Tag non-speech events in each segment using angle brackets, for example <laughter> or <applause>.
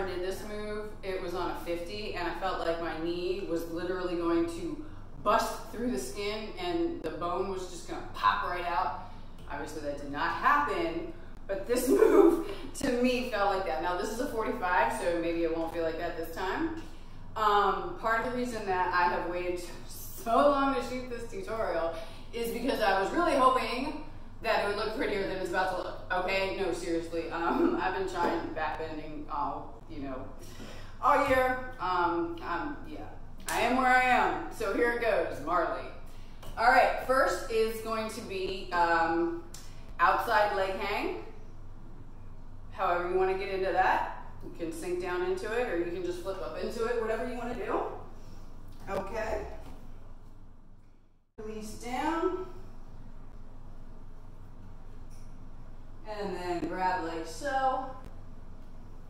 ever did this move, it was on a 50, and I felt like my knee was literally going to bust through the skin and the bone was just gonna pop right out. Obviously that did not happen, but this <laughs> move to me felt like that. Now this is a 45, so maybe it won't feel like that this time. Um, part of the reason that I have waited <laughs> so long to shoot this tutorial is because I was really hoping it would look prettier than it's about to look. Okay, no, seriously. Um, <laughs> I've been trying back bending all, you know, all year. Um, um, yeah, I am where I am. So here it goes, Marley. All right, first is going to be um, outside leg hang. However you want to get into that. You can sink down into it or you can just flip up into it, whatever you want to do. Okay. Release down. And then grab like so.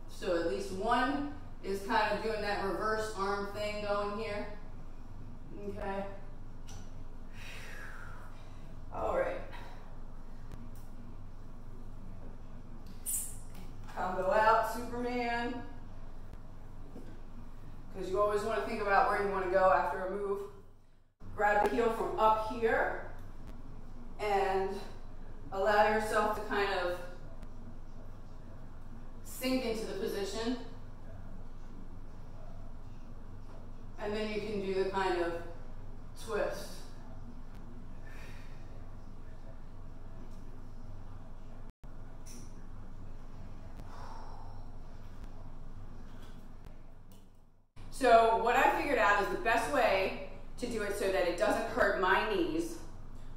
So at least one is kind of doing that reverse arm thing going here. Okay. <sighs> All right. Combo out, Superman. Because you always want to think about where you want to go after a move. Grab the heel from up here and allow yourself to kind of sink into the position. And then you can do the kind of twist. So what I figured out is the best way to do it so that it doesn't hurt my knees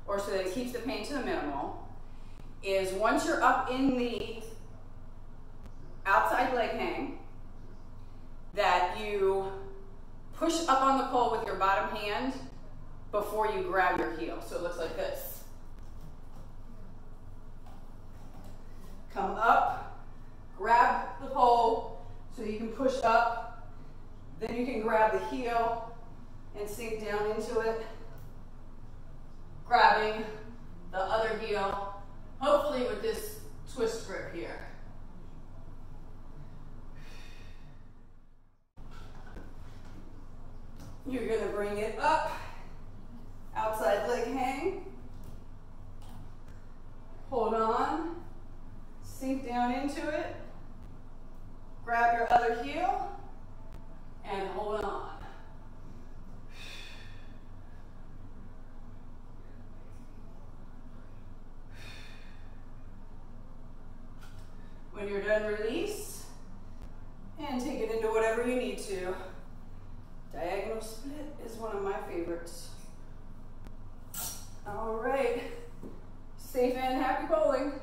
or so that it keeps the pain to the minimal is once you're up in the outside leg hang, that you push up on the pole with your bottom hand before you grab your heel. So it looks like this. Come up, grab the pole so you can push up. Then you can grab the heel and sink down into it, grabbing the other heel, hopefully with this twist grip here. You're gonna bring it up, outside leg hang. Hold on, sink down into it, grab your other heel, and hold on. When you're done, release and take it into whatever you need to. Diagonal split is one of my favorites. All right, safe and happy poling.